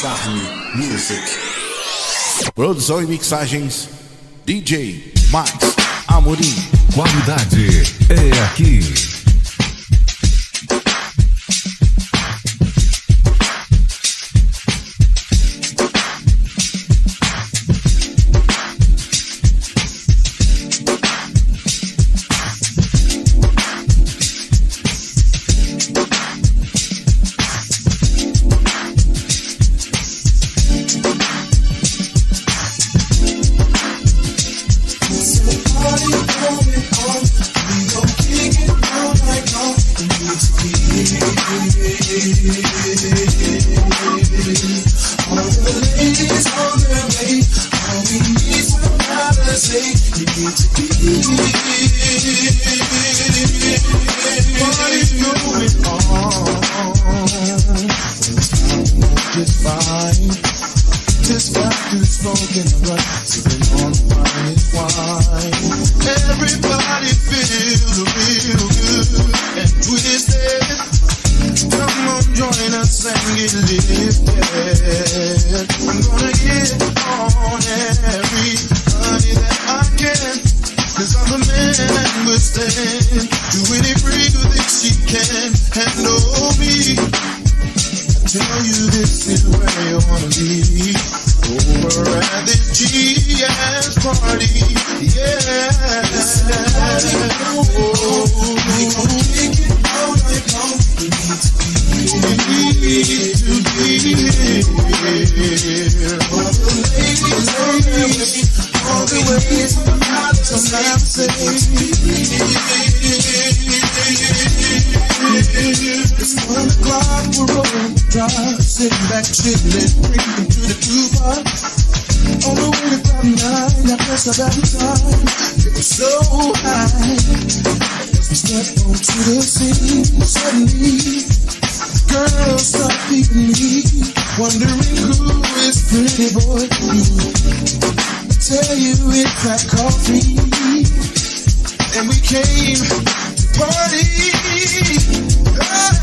Charme Music. Produção e mixagens DJ Max Amorim. Qualidade é aqui. mind. This. Everybody feels real good and twisted. Come on, join us and get lifted. I'm gonna get on every honey that I can, cause I'm the man with stand. feeling free to the true. On the way to Friday night, I pressed about the time. It was so high. As we stepped onto the scene, suddenly, girls start peeping me, wondering who is pretty boy you. Tell you it's cracked coffee, and we came to party.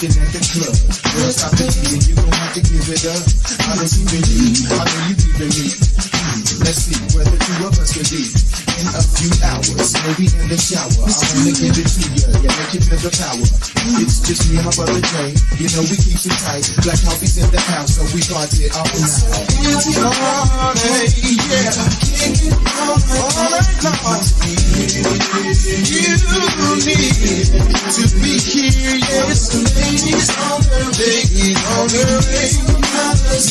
looking at the club. Girl, stop thinking and you gon' have to give it up. I been keeping you, I know you keeping me. Let's see whether two of us can be in a few hours. Maybe in the shower. I wanna give it to you. Yeah, make you feel the power. It's just me and my brother Jay. You know we keep it tight. Black coffee's in the house, so we party all night. All night, yeah. Kick it all night, long. You need to be here, yes. Ladies on the way, on the way. Mothers.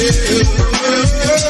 Yeah.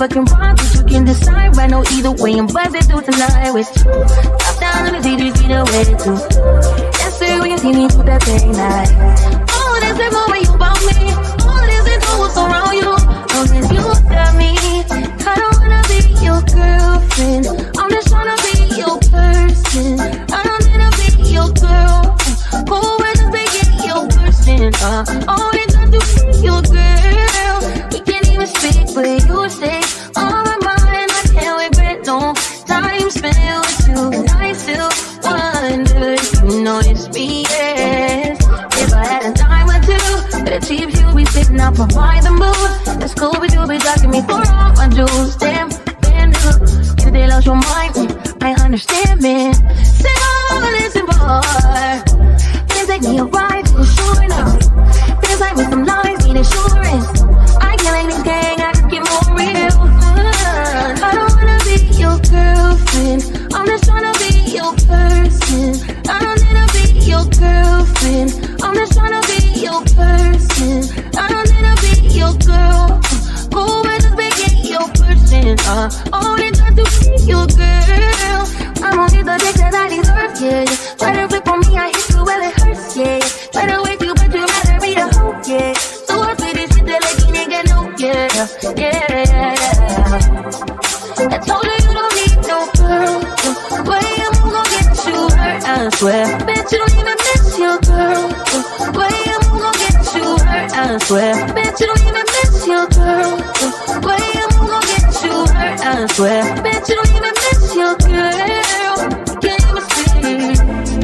fucking wrong, but you can decide right now either way. I'm buzzing through tonight with you. Top down on the DJs, be the way to. cheap, you we sitting up and find the mood. The Scooby Doo be ducking me for all my jewels. Damn, damn, dude. If they lost your mind, mm, I understand, man. Say, oh, listen, boy. Please take me a ride, sure enough. Feels like me some love. swear. bet you don't even miss your girl. The way I'm gonna get you hurt, I swear. bet you don't even miss your girl. Can't even see.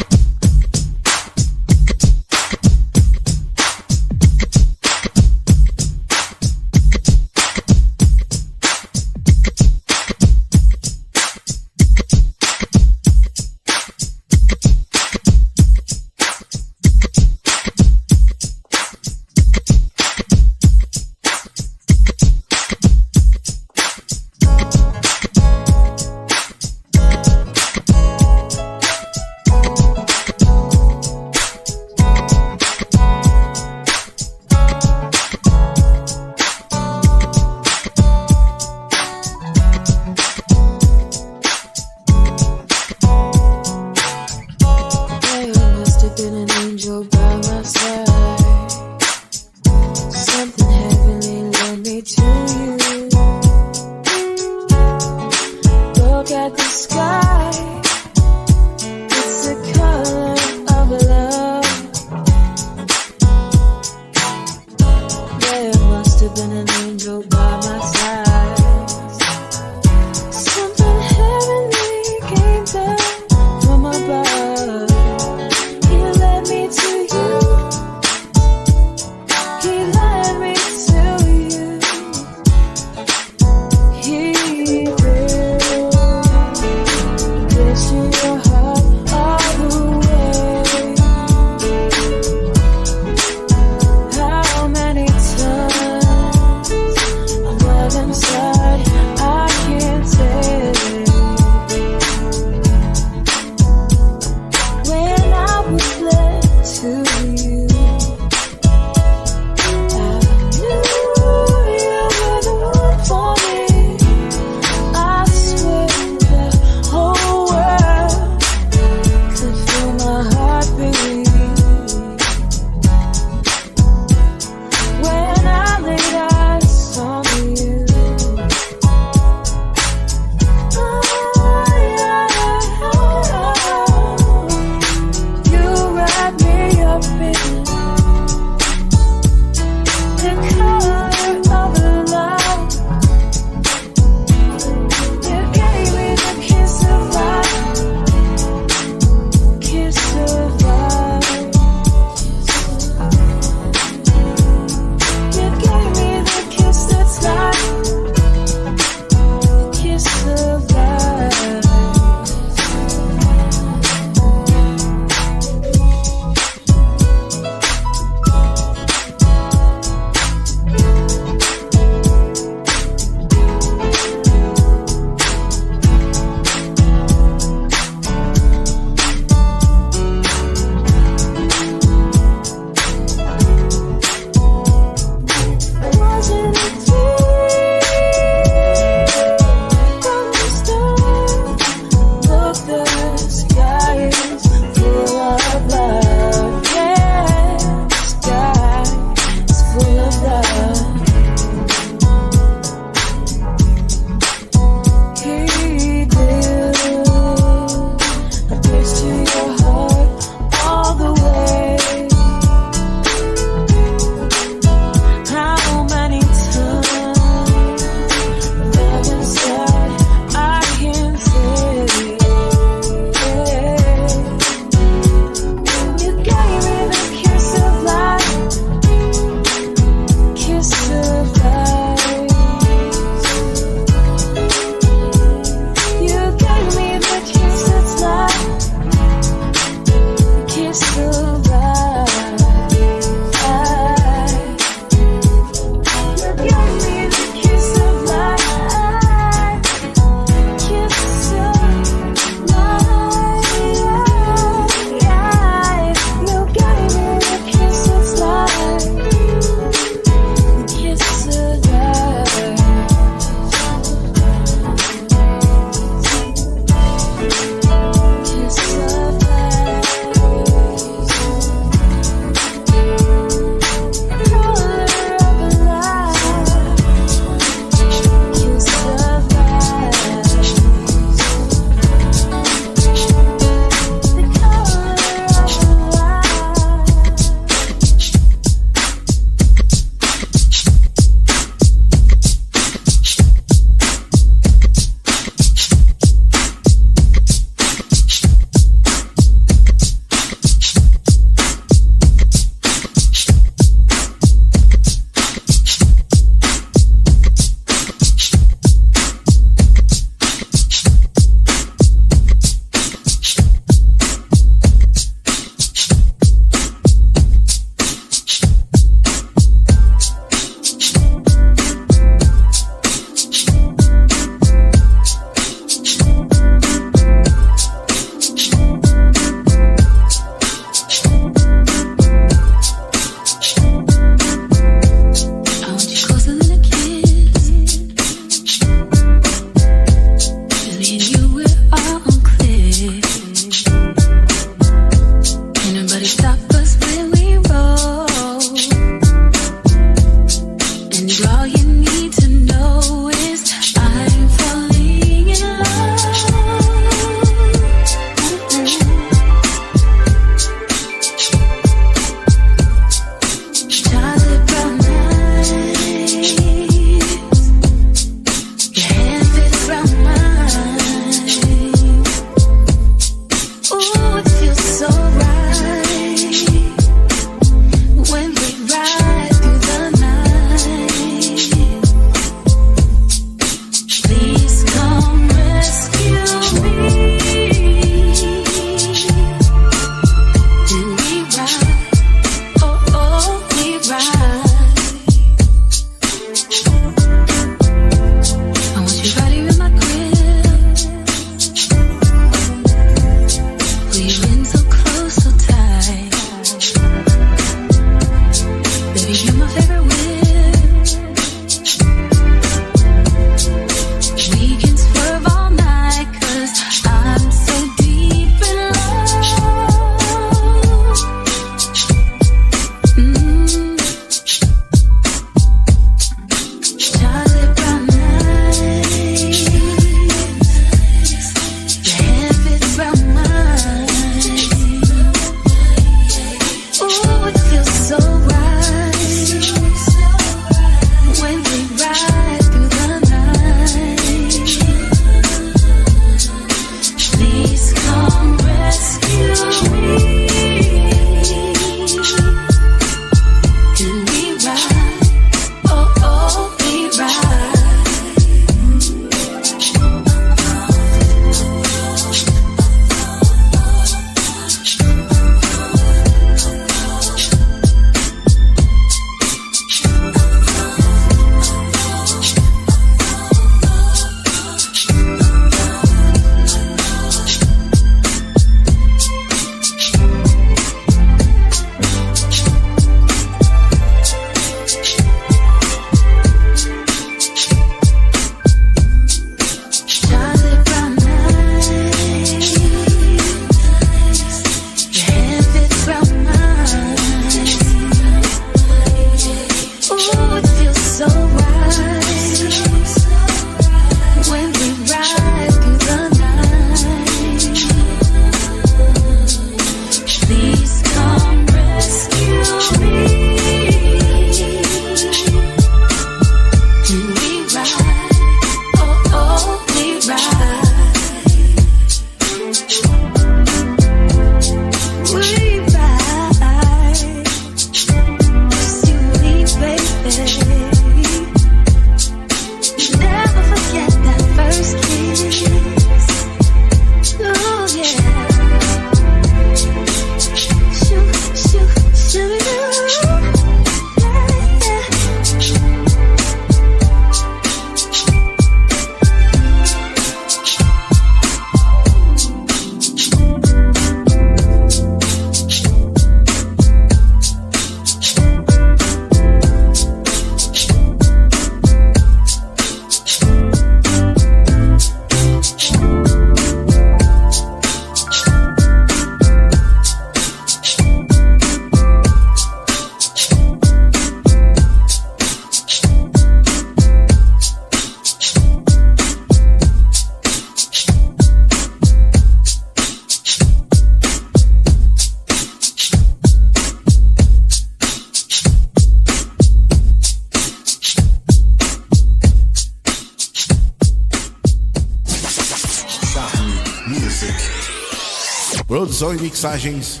Mixagens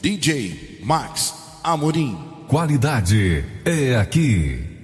DJ Max Amorim. Qualidade é aqui.